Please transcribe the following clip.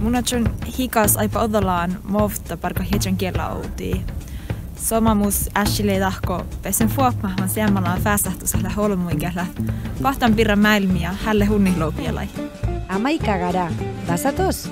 Mun on hikas aipa odolaan movta parka hietjan kielä outii. Soma mus Ashley tahko pesen fuopmahman siemmalla fääsähtusella holmuikellä. Pahtan pirra mäilmiä hälle hunnihloupielai. Amaika gara, basatos?